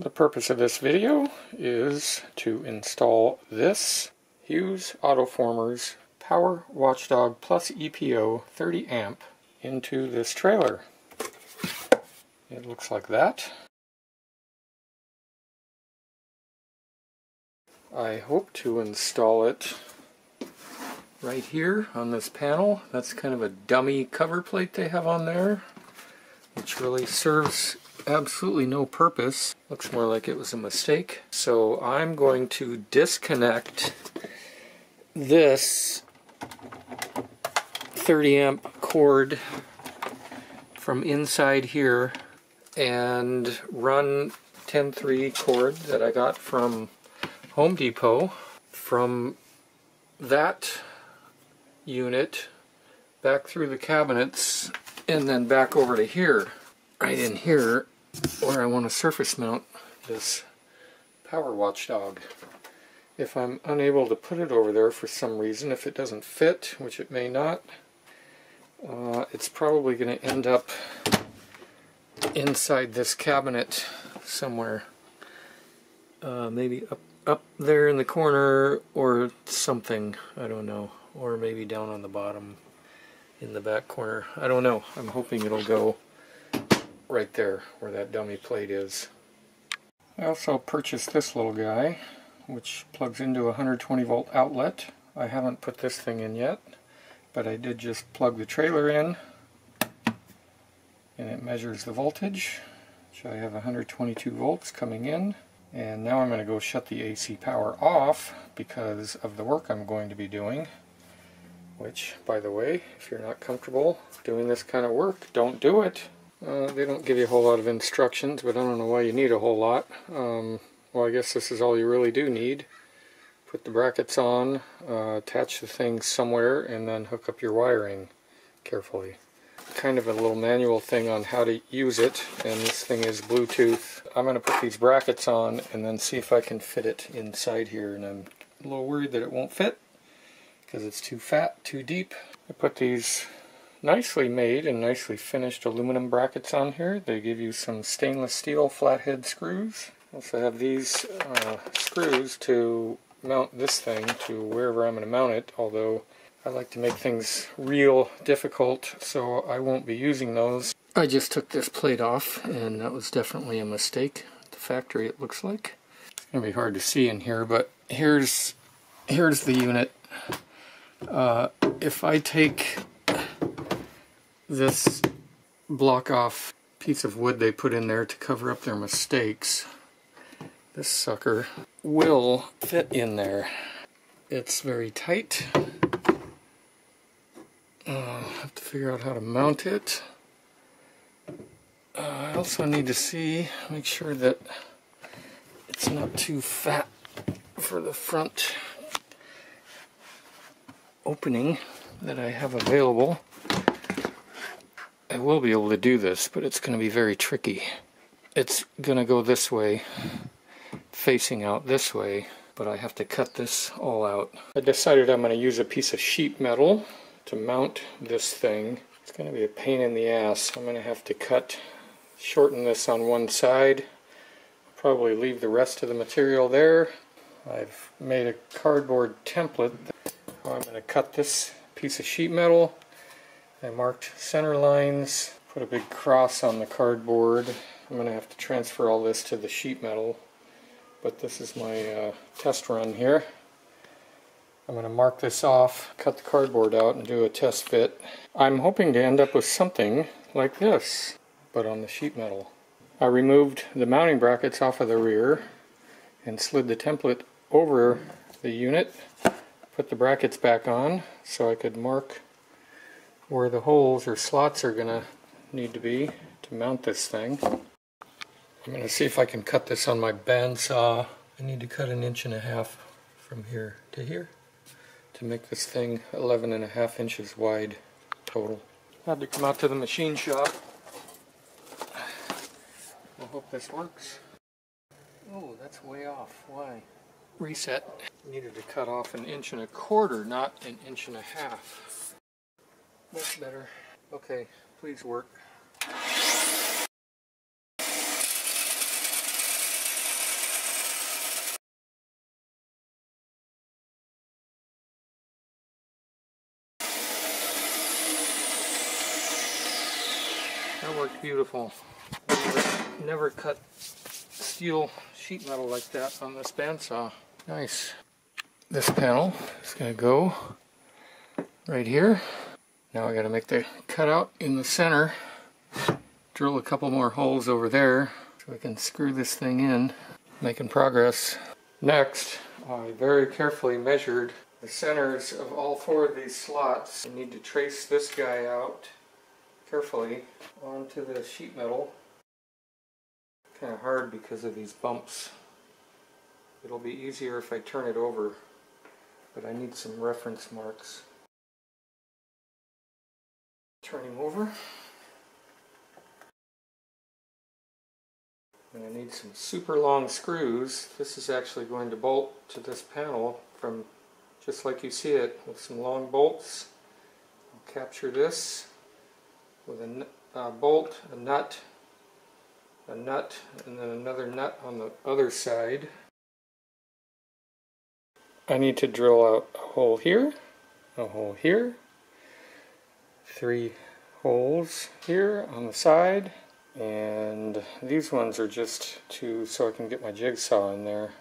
The purpose of this video is to install this Hughes Autoformers Power Watchdog Plus EPO 30 amp into this trailer. It looks like that. I hope to install it right here on this panel. That's kind of a dummy cover plate they have on there, which really serves absolutely no purpose. Looks more like it was a mistake. So I'm going to disconnect this 30 amp cord from inside here and run 10.3 cord that I got from Home Depot from that unit back through the cabinets and then back over to here right in here where I want to surface mount this power watchdog. If I'm unable to put it over there for some reason, if it doesn't fit, which it may not, uh, it's probably going to end up inside this cabinet somewhere. Uh, maybe up, up there in the corner or something, I don't know. Or maybe down on the bottom in the back corner. I don't know. I'm hoping it'll go right there where that dummy plate is. I also purchased this little guy which plugs into a 120 volt outlet. I haven't put this thing in yet but I did just plug the trailer in and it measures the voltage so I have 122 volts coming in and now I'm going to go shut the AC power off because of the work I'm going to be doing which by the way if you're not comfortable doing this kind of work don't do it uh, they don't give you a whole lot of instructions, but I don't know why you need a whole lot. Um, well, I guess this is all you really do need. Put the brackets on, uh, attach the thing somewhere, and then hook up your wiring carefully. Kind of a little manual thing on how to use it, and this thing is Bluetooth. I'm going to put these brackets on and then see if I can fit it inside here, and I'm a little worried that it won't fit because it's too fat, too deep. I put these nicely made and nicely finished aluminum brackets on here. They give you some stainless steel flathead screws. Also have these uh, screws to mount this thing to wherever I'm going to mount it, although I like to make things real difficult, so I won't be using those. I just took this plate off, and that was definitely a mistake. At the factory it looks like. It's going to be hard to see in here, but here's, here's the unit. Uh, if I take this block off piece of wood they put in there to cover up their mistakes. This sucker will fit in there. It's very tight. Uh, I have to figure out how to mount it. Uh, I also need to see, make sure that it's not too fat for the front opening that I have available. I will be able to do this, but it's going to be very tricky. It's going to go this way, facing out this way, but I have to cut this all out. I decided I'm going to use a piece of sheet metal to mount this thing. It's going to be a pain in the ass. I'm going to have to cut, shorten this on one side, probably leave the rest of the material there. I've made a cardboard template. I'm going to cut this piece of sheet metal I marked center lines, put a big cross on the cardboard. I'm going to have to transfer all this to the sheet metal, but this is my uh, test run here. I'm going to mark this off, cut the cardboard out, and do a test fit. I'm hoping to end up with something like this, but on the sheet metal. I removed the mounting brackets off of the rear and slid the template over the unit, put the brackets back on so I could mark where the holes or slots are going to need to be to mount this thing. I'm going to see if I can cut this on my bandsaw. I need to cut an inch and a half from here to here to make this thing 11 and a half inches wide total. Had to come out to the machine shop. I hope this works. Oh, that's way off. Why? Reset. Needed to cut off an inch and a quarter, not an inch and a half. Much better. Okay, please work. That worked beautiful. Never, never cut steel sheet metal like that on this bandsaw. Nice. This panel is going to go right here. Now I got to make the cutout in the center. Drill a couple more holes over there so we can screw this thing in. Making progress. Next, I very carefully measured the centers of all four of these slots. I need to trace this guy out carefully onto the sheet metal. Kind of hard because of these bumps. It'll be easier if I turn it over, but I need some reference marks. Turning over. And I need some super long screws. This is actually going to bolt to this panel from just like you see it with some long bolts. I'll capture this with a uh, bolt, a nut, a nut, and then another nut on the other side. I need to drill out a hole here, a hole here, three holes here on the side, and these ones are just to so I can get my jigsaw in there.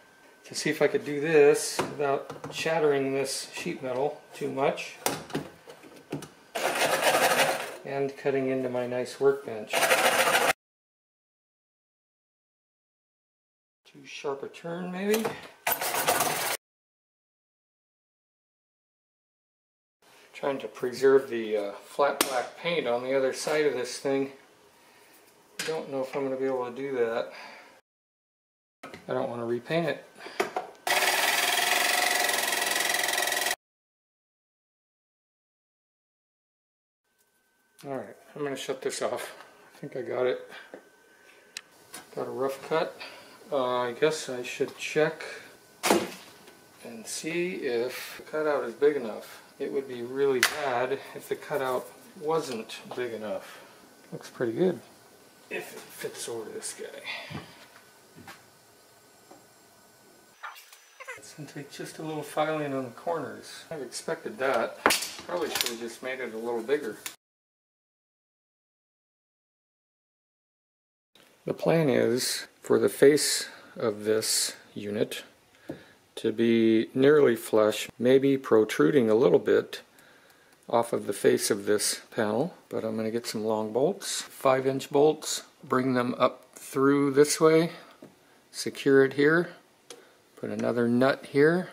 To see if I could do this without shattering this sheet metal too much and cutting into my nice workbench. Too sharp a turn maybe? Trying to preserve the uh, flat black paint on the other side of this thing. I Don't know if I'm going to be able to do that. I don't want to repaint it. Alright, I'm going to shut this off. I think I got it. Got a rough cut. Uh, I guess I should check and see if the cutout is big enough. It would be really bad if the cutout wasn't big enough. Looks pretty good if it fits over this guy. It's going to take just a little filing on the corners. I expected that. Probably should have just made it a little bigger. The plan is for the face of this unit to be nearly flush, maybe protruding a little bit off of the face of this panel, but I'm going to get some long bolts, 5 inch bolts, bring them up through this way, secure it here, put another nut here,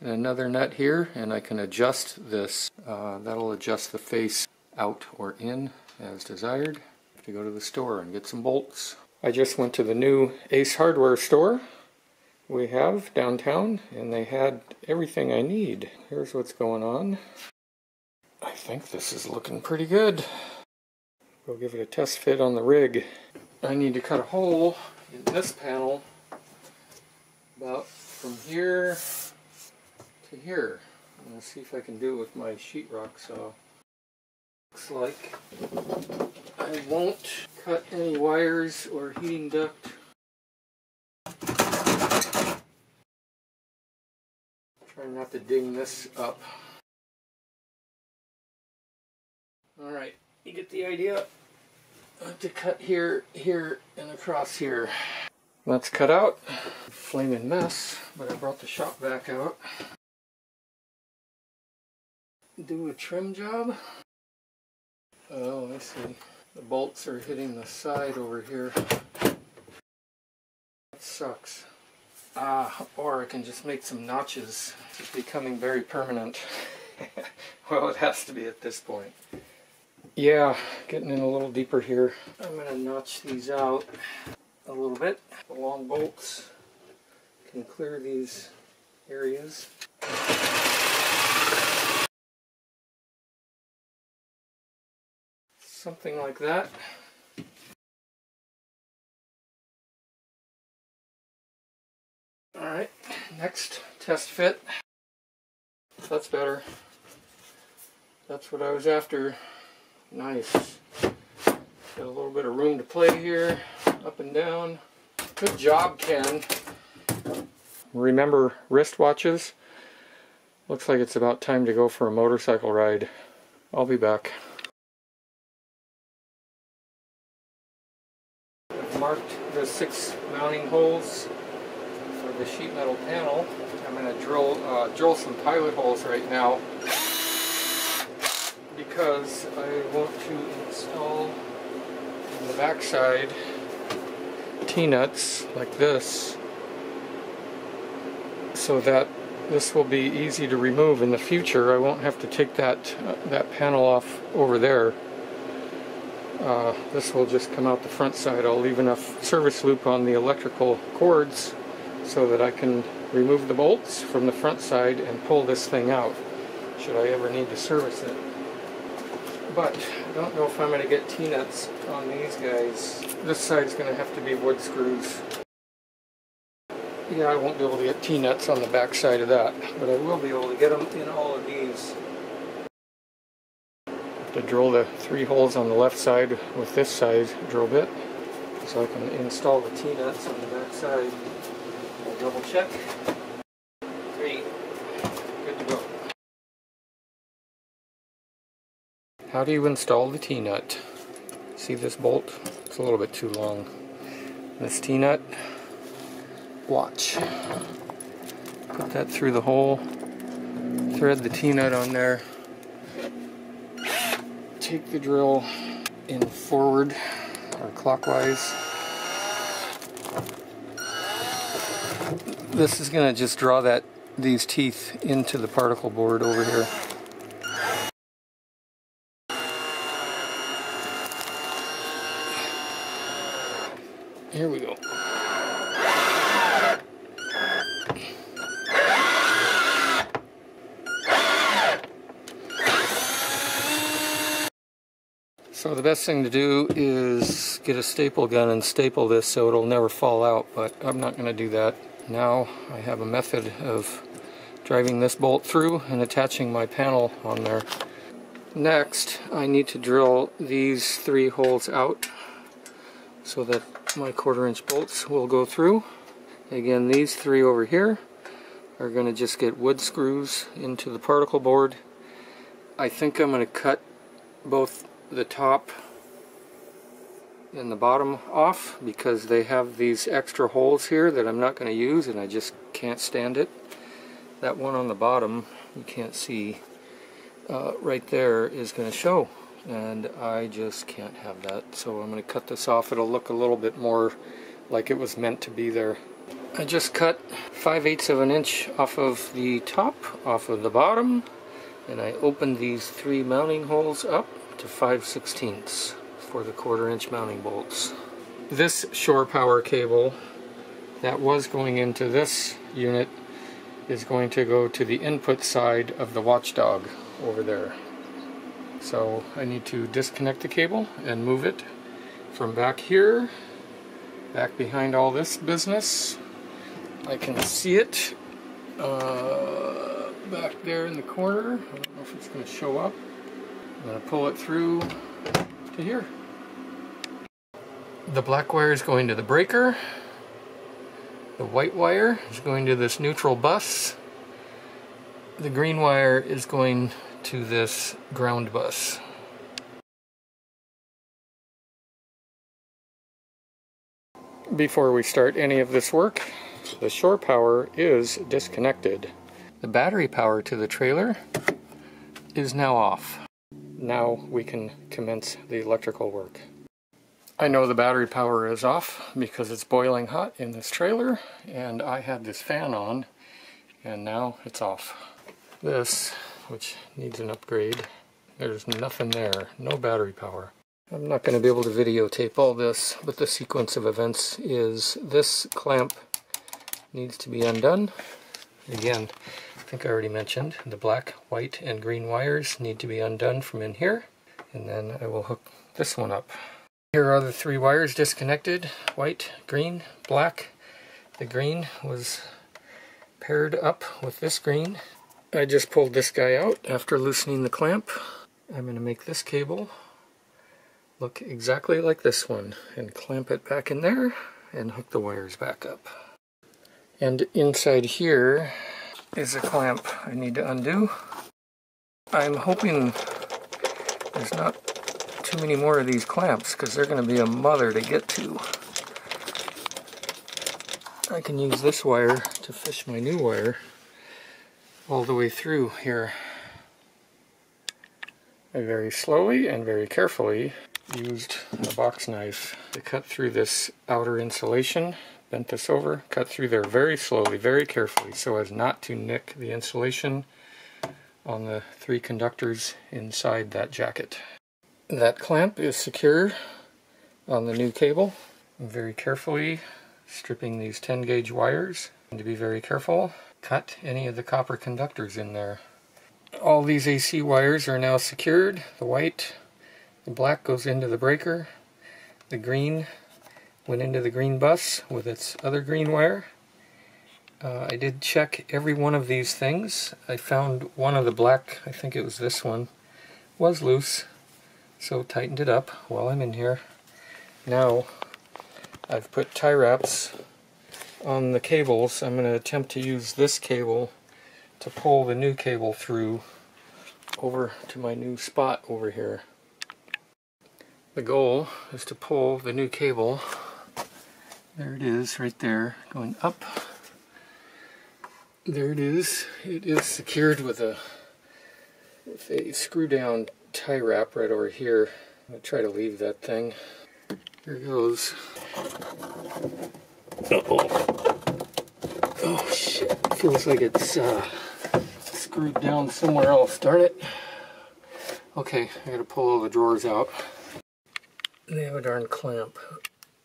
and another nut here, and I can adjust this. Uh, that'll adjust the face out or in as desired Have to go to the store and get some bolts. I just went to the new Ace Hardware store we have downtown and they had everything I need. Here's what's going on. I think this is looking pretty good. We'll give it a test fit on the rig. I need to cut a hole in this panel about from here to here. I'm going to see if I can do it with my sheetrock saw. Looks like I won't cut any wires or heating duct. Try not to ding this up. Alright, you get the idea? I have to cut here, here, and across here. Let's cut out. Flaming mess, but I brought the shop back out. Do a trim job. Oh, I see. The bolts are hitting the side over here. That sucks. Ah, or I can just make some notches. It's becoming very permanent. well, it has to be at this point. Yeah, getting in a little deeper here. I'm going to notch these out a little bit. The long bolts can clear these areas. something like that. Next test fit. That's better. That's what I was after. Nice. Got a little bit of room to play here, up and down. Good job, Ken. Remember wristwatches? Looks like it's about time to go for a motorcycle ride. I'll be back. I've marked the six mounting holes the sheet metal panel. I'm going to drill uh, drill some pilot holes right now because I want to install on the backside T-nuts like this so that this will be easy to remove in the future. I won't have to take that uh, that panel off over there. Uh, this will just come out the front side. I'll leave enough service loop on the electrical cords so that I can remove the bolts from the front side and pull this thing out should I ever need to service it. But I don't know if I'm going to get T-nuts on these guys. This side's going to have to be wood screws. Yeah, I won't be able to get T-nuts on the back side of that, but I will be able to get them in all of these. Have to drill the three holes on the left side with this side drill bit so I can install the T-nuts on the back side. Double check. How do you install the T-nut? See this bolt? It's a little bit too long. This T-nut watch. Put that through the hole, thread the T-nut on there, take the drill in forward or clockwise. This is going to just draw that these teeth into the particle board over here. Here we go. So the best thing to do is get a staple gun and staple this so it'll never fall out, but I'm not going to do that. Now I have a method of driving this bolt through and attaching my panel on there. Next, I need to drill these three holes out so that my quarter inch bolts will go through. Again, these three over here are going to just get wood screws into the particle board. I think I'm going to cut both the top and the bottom off because they have these extra holes here that I'm not going to use and I just can't stand it. That one on the bottom you can't see uh, right there is going to show and I just can't have that so I'm going to cut this off. It'll look a little bit more like it was meant to be there. I just cut 5 eighths of an inch off of the top, off of the bottom and I opened these three mounting holes up to 5 16ths for the quarter inch mounting bolts. This shore power cable that was going into this unit is going to go to the input side of the watchdog over there. So I need to disconnect the cable and move it from back here, back behind all this business. I can see it uh, back there in the corner. I don't know if it's going to show up. I'm going to pull it through to here. The black wire is going to the breaker. The white wire is going to this neutral bus. The green wire is going to this ground bus. Before we start any of this work, the shore power is disconnected. The battery power to the trailer is now off now we can commence the electrical work. I know the battery power is off because it's boiling hot in this trailer and I had this fan on and now it's off. This, which needs an upgrade, there's nothing there, no battery power. I'm not going to be able to videotape all this, but the sequence of events is this clamp needs to be undone. Again, I think I already mentioned, the black, white, and green wires need to be undone from in here. And then I will hook this one up. Here are the three wires disconnected, white, green, black. The green was paired up with this green. I just pulled this guy out after loosening the clamp. I'm going to make this cable look exactly like this one and clamp it back in there and hook the wires back up. And inside here is a clamp I need to undo. I'm hoping there's not too many more of these clamps because they're going to be a mother to get to. I can use this wire to fish my new wire all the way through here. I very slowly and very carefully used a box knife to cut through this outer insulation, bent this over, cut through there very slowly, very carefully so as not to nick the insulation on the three conductors inside that jacket. That clamp is secure on the new cable. I'm very carefully stripping these 10 gauge wires and to be very careful cut any of the copper conductors in there. All these AC wires are now secured. The white, the black goes into the breaker. The green went into the green bus with its other green wire. Uh, I did check every one of these things. I found one of the black, I think it was this one, was loose. So tightened it up while I'm in here. Now I've put tie wraps on the cables. I'm going to attempt to use this cable to pull the new cable through over to my new spot over here. The goal is to pull the new cable, there it is right there, going up. There it is. It is secured with a, with a screw down tie wrap right over here. I'm going to try to leave that thing. Here it goes. Uh oh Oh shit, feels like it's uh, screwed down somewhere else, darn it. Okay, I gotta pull all the drawers out. They have a darn clamp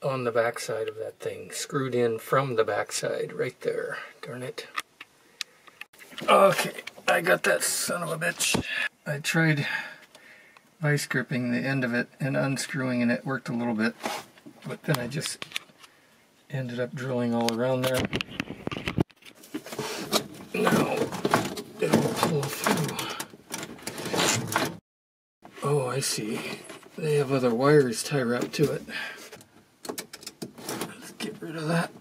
on the backside of that thing, screwed in from the backside, right there, darn it. Okay, I got that son of a bitch. I tried vice gripping the end of it and unscrewing and it worked a little bit, but then I just ended up drilling all around there. Now, it'll pull through. Oh, I see. They have other wires tie wrapped to it. Let's get rid of that.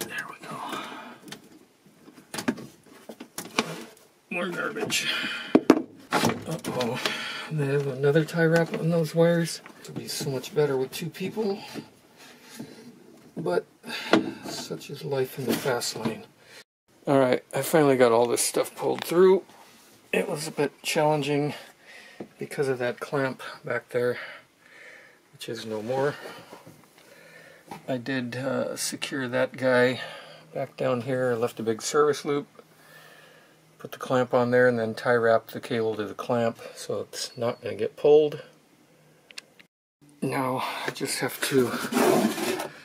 There we go. More garbage. Uh-oh. They have another tie wrap on those wires. It would be so much better with two people. But such is life in the fast lane. Alright, I finally got all this stuff pulled through. It was a bit challenging because of that clamp back there, which is no more. I did uh, secure that guy back down here. I left a big service loop, put the clamp on there, and then tie wrap the cable to the clamp so it's not going to get pulled. Now I just have to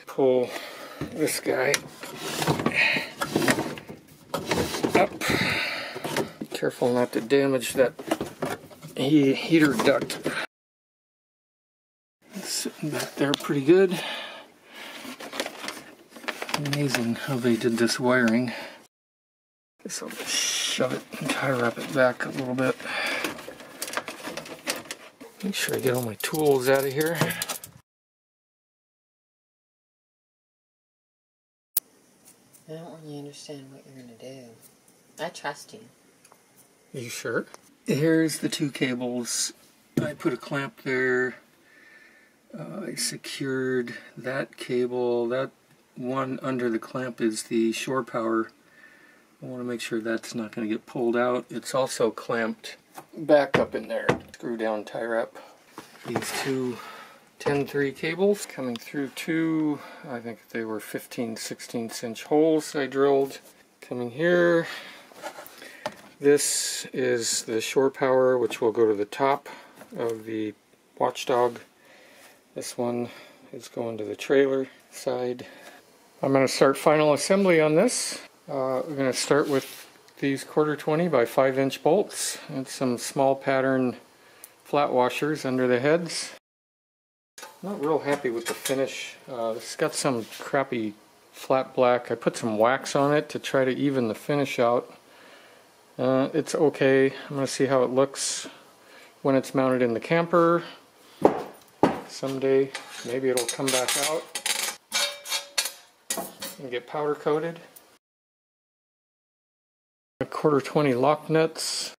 pull this guy up. Careful not to damage that heater duct. It's sitting back there pretty good. Amazing how they did this wiring. Guess I'll just shove it and tie wrap it back a little bit. Make sure I get all my tools out of here. I don't really understand what you're going to do. I trust you. You sure? Here's the two cables. I put a clamp there. Uh, I secured that cable. That one under the clamp is the shore power. I want to make sure that's not going to get pulled out. It's also clamped back up in there. Screw down tie wrap. These two 10-3 cables coming through two, I think they were 15 16 inch holes I drilled. Coming here, this is the shore power which will go to the top of the watchdog. This one is going to the trailer side. I'm going to start final assembly on this. Uh, we're going to start with these quarter 20 by 5 inch bolts and some small pattern flat washers under the heads. Not real happy with the finish. Uh, it's got some crappy flat black. I put some wax on it to try to even the finish out. Uh, it's okay. I'm going to see how it looks when it's mounted in the camper. Someday maybe it'll come back out and get powder coated a quarter 20 lock nuts.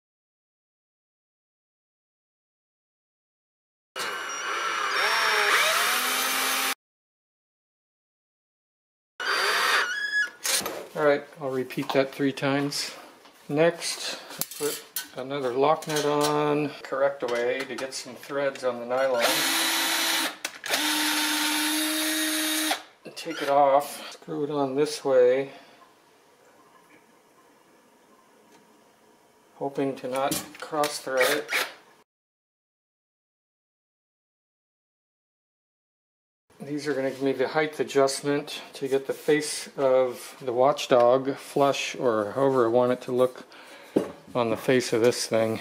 Alright, I'll repeat that three times. Next, put another lock nut on, correct away to get some threads on the nylon. Take it off, screw it on this way, hoping to not cross thread it. These are going to give me the height adjustment to get the face of the watchdog flush or however I want it to look on the face of this thing.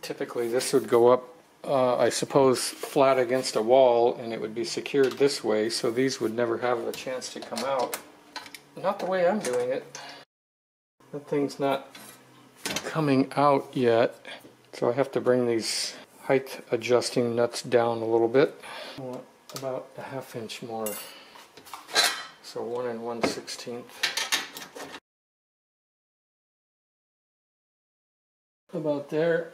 Typically this would go up, uh, I suppose, flat against a wall and it would be secured this way so these would never have a chance to come out. Not the way I'm doing it. That thing's not coming out yet so I have to bring these height adjusting nuts down a little bit. about a half inch more. So one and one sixteenth. About there.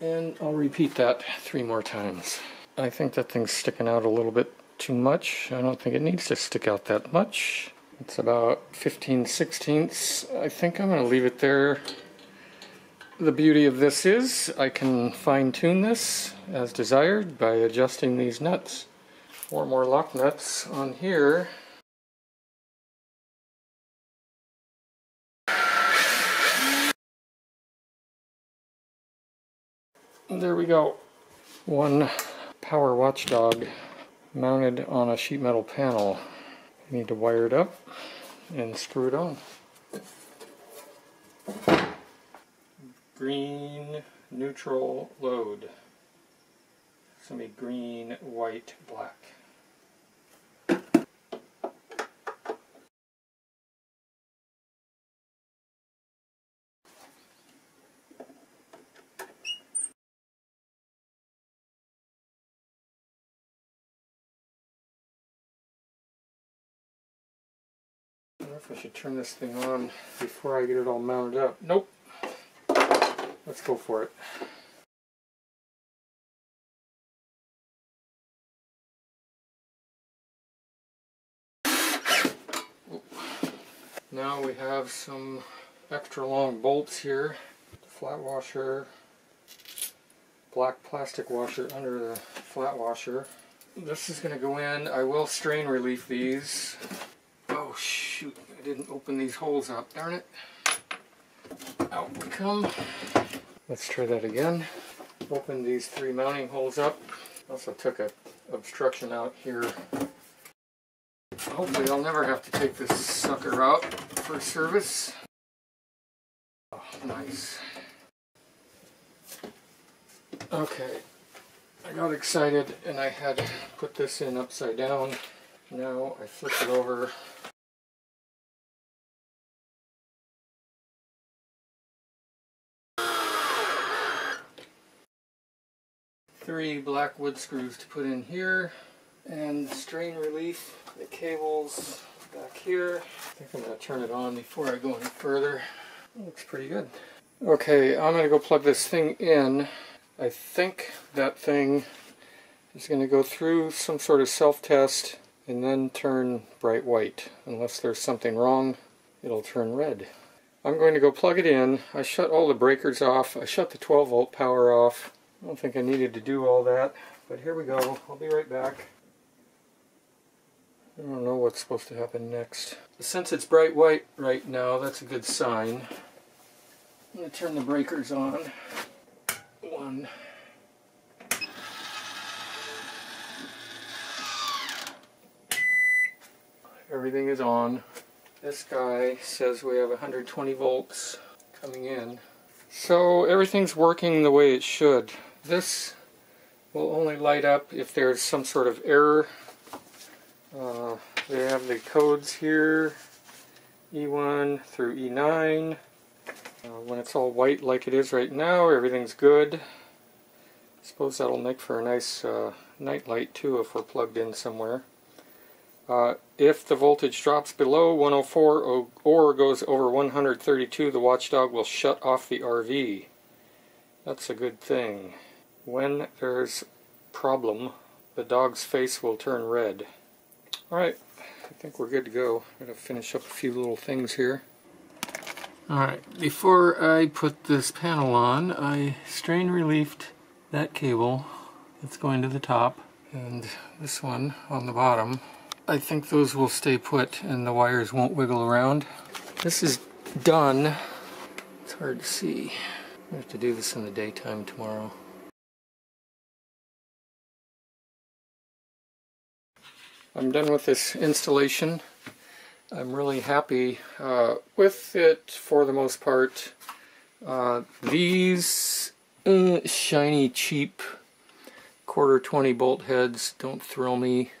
And I'll repeat that three more times. I think that thing's sticking out a little bit too much. I don't think it needs to stick out that much. It's about 15 sixteenths. I think I'm going to leave it there the beauty of this is I can fine tune this as desired by adjusting these nuts. Four more lock nuts on here. There we go. One power watchdog mounted on a sheet metal panel. I need to wire it up and screw it on green, neutral, load. It's going to be green, white, black. I should turn this thing on before I get it all mounted up. Nope. Let's go for it. Now we have some extra long bolts here. Flat washer, black plastic washer under the flat washer. This is going to go in. I will strain relief these. I didn't open these holes up, darn it. Out we come. Let's try that again. Open these three mounting holes up. Also took a obstruction out here. Hopefully I'll never have to take this sucker out for service. Oh, nice. Okay, I got excited and I had to put this in upside down. Now I flip it over three black wood screws to put in here and strain relief, the cables back here. I think I'm going to turn it on before I go any further. Looks pretty good. Okay, I'm going to go plug this thing in. I think that thing is going to go through some sort of self-test and then turn bright white. Unless there's something wrong, it'll turn red. I'm going to go plug it in. I shut all the breakers off. I shut the 12 volt power off. I don't think I needed to do all that, but here we go. I'll be right back. I don't know what's supposed to happen next. Since it's bright white right now, that's a good sign. I'm going to turn the breakers on. One. Everything is on. This guy says we have 120 volts coming in. So everything's working the way it should. This will only light up if there's some sort of error. Uh, they have the codes here, E1 through E9. Uh, when it's all white like it is right now, everything's good. I suppose that'll make for a nice uh, night light too if we're plugged in somewhere. Uh, if the voltage drops below 104 or, or goes over 132, the watchdog will shut off the RV. That's a good thing. When there's problem, the dog's face will turn red. Alright, I think we're good to go. I'm going to finish up a few little things here. Alright, before I put this panel on, I strain relieved that cable that's going to the top and this one on the bottom. I think those will stay put and the wires won't wiggle around. This is done. It's hard to see. I have to do this in the daytime tomorrow. I'm done with this installation. I'm really happy uh, with it for the most part. Uh, these uh, shiny, cheap quarter 20 bolt heads don't thrill me.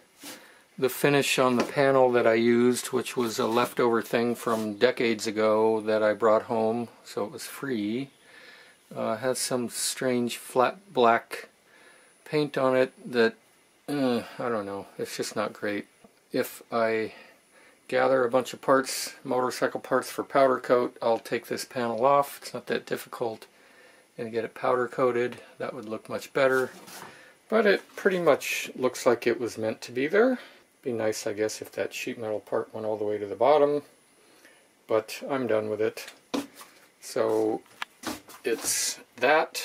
The finish on the panel that I used, which was a leftover thing from decades ago that I brought home, so it was free, uh, has some strange flat black paint on it that uh, I don't know, it's just not great. If I gather a bunch of parts, motorcycle parts for powder coat, I'll take this panel off. It's not that difficult. And get it powder coated, that would look much better. But it pretty much looks like it was meant to be there. Be nice, I guess, if that sheet metal part went all the way to the bottom. But I'm done with it. So it's that.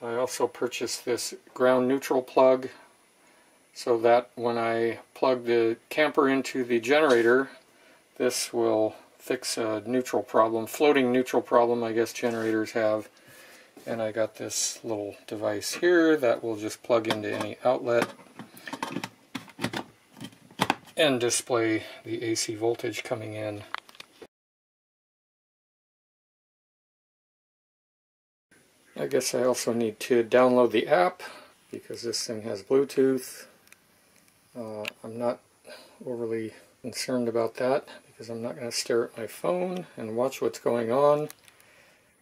I also purchased this ground neutral plug so that when I plug the camper into the generator this will fix a neutral problem, floating neutral problem I guess generators have and I got this little device here that will just plug into any outlet and display the AC voltage coming in. I guess I also need to download the app because this thing has Bluetooth uh, I'm not overly concerned about that because I'm not going to stare at my phone and watch what's going on.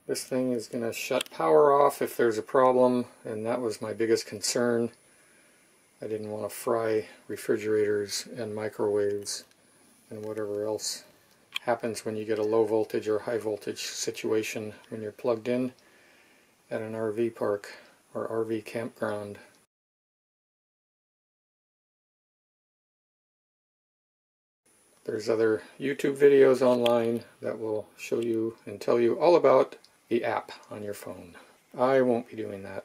This thing is going to shut power off if there's a problem and that was my biggest concern. I didn't want to fry refrigerators and microwaves and whatever else happens when you get a low voltage or high voltage situation when you're plugged in at an RV park or RV campground. There's other YouTube videos online that will show you and tell you all about the app on your phone. I won't be doing that.